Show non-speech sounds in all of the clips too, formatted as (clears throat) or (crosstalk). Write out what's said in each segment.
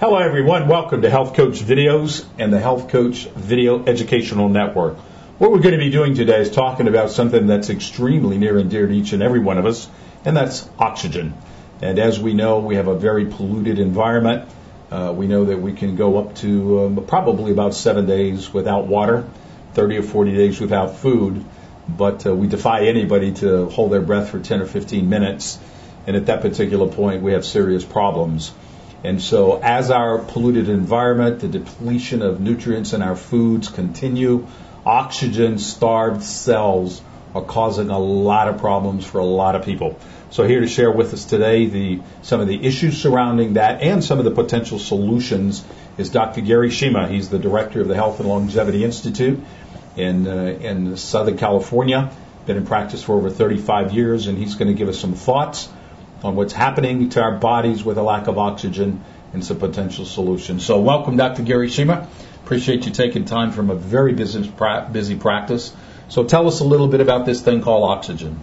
Hello, everyone. Welcome to Health Coach Videos and the Health Coach Video Educational Network. What we're going to be doing today is talking about something that's extremely near and dear to each and every one of us, and that's oxygen. And as we know, we have a very polluted environment. Uh, we know that we can go up to um, probably about seven days without water, 30 or 40 days without food, but uh, we defy anybody to hold their breath for 10 or 15 minutes. And at that particular point, we have serious problems. And so, as our polluted environment, the depletion of nutrients in our foods continue, oxygen starved cells are causing a lot of problems for a lot of people. So, here to share with us today the, some of the issues surrounding that and some of the potential solutions is Dr. Gary Shima. He's the director of the Health and Longevity Institute in, uh, in Southern California. Been in practice for over 35 years, and he's going to give us some thoughts on what's happening to our bodies with a lack of oxygen and some potential solutions. So, welcome, Dr. Gary Shima. Appreciate you taking time from a very busy, busy practice. So, tell us a little bit about this thing called oxygen.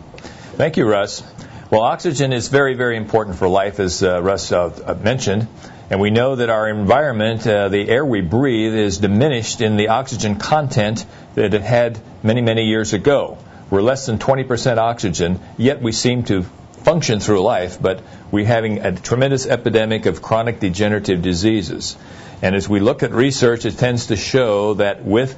Thank you, Russ. Well, oxygen is very, very important for life, as uh, Russ uh, mentioned. And we know that our environment, uh, the air we breathe, is diminished in the oxygen content that it had many, many years ago. We're less than 20% oxygen, yet we seem to function through life, but we're having a tremendous epidemic of chronic degenerative diseases. And as we look at research, it tends to show that with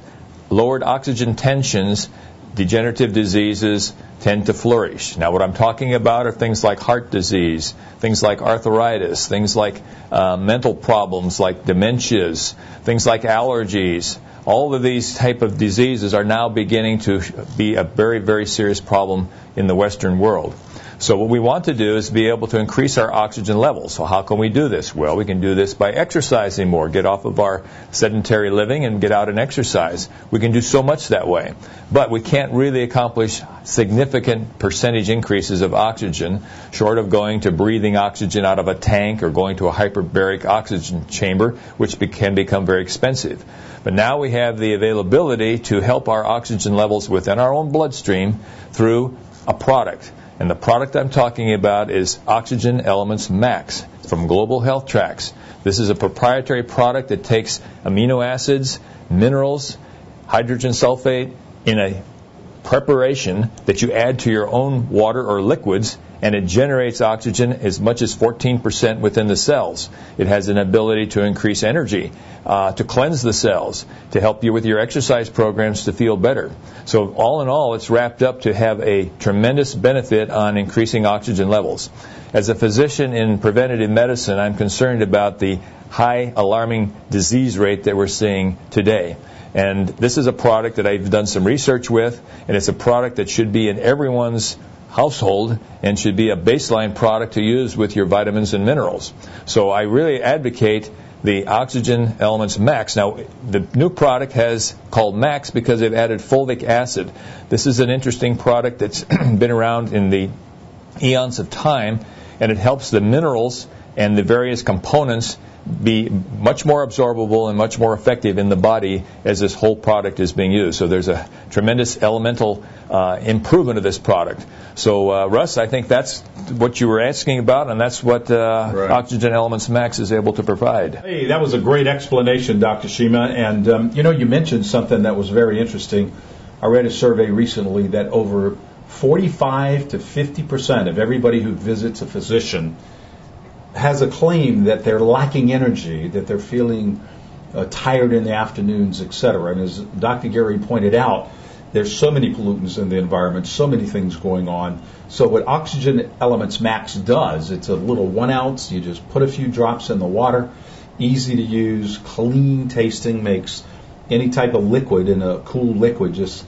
lowered oxygen tensions, degenerative diseases tend to flourish. Now, what I'm talking about are things like heart disease, things like arthritis, things like uh, mental problems like dementias, things like allergies. All of these type of diseases are now beginning to be a very, very serious problem in the Western world. So what we want to do is be able to increase our oxygen levels. So how can we do this? Well, we can do this by exercising more, get off of our sedentary living and get out and exercise. We can do so much that way. But we can't really accomplish significant percentage increases of oxygen short of going to breathing oxygen out of a tank or going to a hyperbaric oxygen chamber, which can become very expensive. But now we have the availability to help our oxygen levels within our own bloodstream through a product. And the product I'm talking about is Oxygen Elements Max from Global Health Trax. This is a proprietary product that takes amino acids, minerals, hydrogen sulfate in a preparation that you add to your own water or liquids and it generates oxygen as much as 14% within the cells. It has an ability to increase energy, uh, to cleanse the cells, to help you with your exercise programs to feel better. So all in all, it's wrapped up to have a tremendous benefit on increasing oxygen levels. As a physician in preventative medicine, I'm concerned about the high alarming disease rate that we're seeing today. And this is a product that I've done some research with, and it's a product that should be in everyone's household and should be a baseline product to use with your vitamins and minerals. So I really advocate the Oxygen Elements Max. Now, the new product has called Max because they've added fulvic acid. This is an interesting product that's (clears throat) been around in the eons of time, and it helps the minerals and the various components be much more absorbable and much more effective in the body as this whole product is being used. So there's a tremendous elemental uh, improvement of this product. So, uh, Russ, I think that's what you were asking about, and that's what uh, right. Oxygen Elements Max is able to provide. Hey, that was a great explanation, Dr. Shima. And, um, you know, you mentioned something that was very interesting. I read a survey recently that over 45 to 50 percent of everybody who visits a physician has a claim that they're lacking energy, that they're feeling uh, tired in the afternoons, etc. And as Dr. Gary pointed out, there's so many pollutants in the environment, so many things going on. So what Oxygen Elements Max does, it's a little one ounce. You just put a few drops in the water, easy to use, clean tasting, makes any type of liquid in a cool liquid just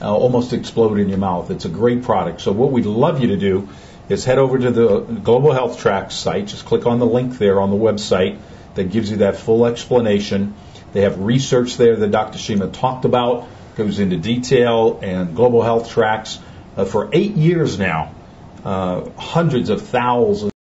uh, almost explode in your mouth. It's a great product. So what we'd love you to do is head over to the Global Health Trax site. Just click on the link there on the website that gives you that full explanation. They have research there that Dr. Shima talked about goes into detail, and Global Health Trax uh, for eight years now, uh, hundreds of thousands